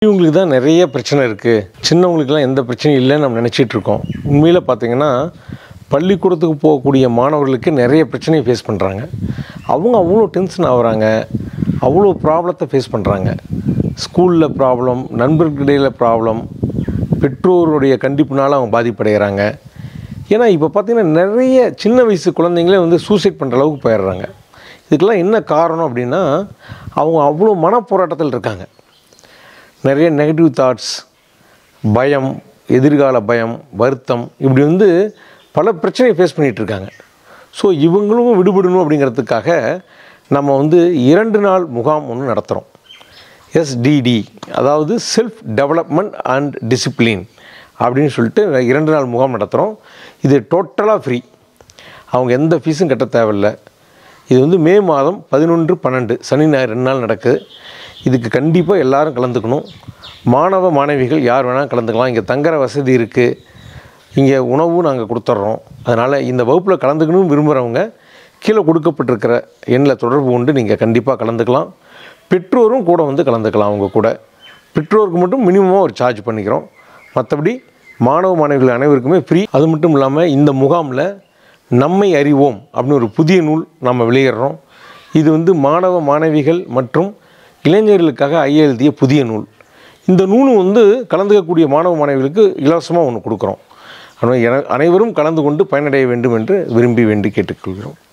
பெரியவங்களுக்கு தான் நிறைய பிரச்சனை இருக்குது சின்னவங்களுக்குலாம் எந்த பிரச்சனையும் இல்லைன்னு நம்ம நினச்சிட்டு இருக்கோம். உண்மையில் பார்த்தீங்கன்னா பள்ளிக்கூடத்துக்கு போகக்கூடிய மாணவர்களுக்கு நிறைய பிரச்சனையை ஃபேஸ் பண்ணுறாங்க அவங்க அவ்வளோ டென்ஷன் ஆகுறாங்க. அவ்வளோ ப்ராப்ளத்தை ஃபேஸ் பண்ணுறாங்க ஸ்கூலில் ப்ராப்ளம் நண்பர்களிடையில் ப்ராப்ளம் பெற்றோருடைய கண்டிப்புனால அவங்க பாதிப்படைகிறாங்க. ஏன்னா இப்போ பார்த்தீங்கன்னா நிறைய சின்ன வயசு குழந்தைங்களே வந்து சூசைட் பண்ணுற அளவுக்கு போயிடுறாங்க. இதுக்கெல்லாம் என்ன காரணம் அப்படின்னா அவங்க அவ்வளோ மனப்போராட்டத்தில் இருக்காங்க. நிறைய நெகட்டிவ் தாட்ஸ் பயம் எதிர்கால பயம் வருத்தம் இப்படி வந்து பல பிரச்சனையை ஃபேஸ் பண்ணிகிட்டு இருக்காங்க. ஸோ இவங்களும் விடுபடணும் அப்படிங்கிறதுக்காக நம்ம வந்து இரண்டு நாள் முகாம் ஒன்று நடத்துகிறோம் எஸ்டிடி அதாவது செல்ஃப் டெவலப்மெண்ட் அண்ட் டிசிப்ளின் அப்படின்னு சொல்லிட்டு இரண்டு நாள் முகாம் நடத்துகிறோம் இது டோட்டலாக ஃப்ரீ அவங்க எந்த ஃபீஸும் கட்ட தேவையில்லை. இது வந்து மே மாதம் பதினொன்று பன்னெண்டு சனி ஞாயிறு ரெண்டு நாள் நடக்குது. இதுக்கு கண்டிப்பாக எல்லாரும் கலந்துக்கணும். மாணவ மாணவிகள் யார் வேணால் கலந்துக்கலாம். இங்கே தங்குற வசதி இருக்குது இங்கே உணவும் நாங்கள் கொடுத்துட்றோம் அதனால் இந்த வகுப்பில் கலந்துக்கணும் விரும்புகிறவங்க கீழே கொடுக்கப்பட்டிருக்கிற எண்ணில் தொடர்பு கொண்டு நீங்கள் கண்டிப்பாக கலந்துக்கலாம். பெற்றோரும் கூட வந்து கலந்துக்கலாம் அவங்க கூட. பெற்றோருக்கு மட்டும் மினிமமாக ஒரு சார்ஜ் பண்ணிக்கிறோம். மற்றபடி மாணவ மாணவிகள் அனைவருக்குமே ஃப்ரீ அது மட்டும் இல்லாமல் இந்த முகாமில் நம்மை அறிவோம் அப்படின்னு ஒரு புதிய நூல் நம்ம வெளியிடுறோம். இது வந்து மாணவ மாணவிகள் மற்றும் இளைஞர்களுக்காக ஐயா எழுதிய புதிய நூல். இந்த நூலும் வந்து கலந்துக்கக்கூடிய மாணவ மாணவிகளுக்கு இலவசமாக ஒன்று கொடுக்குறோம். ஆனால் என- அனைவரும் கலந்து கொண்டு பயனடைய வேண்டும் என்று விரும்பி வேண்டி கேட்டுக்கொள்கிறோம்.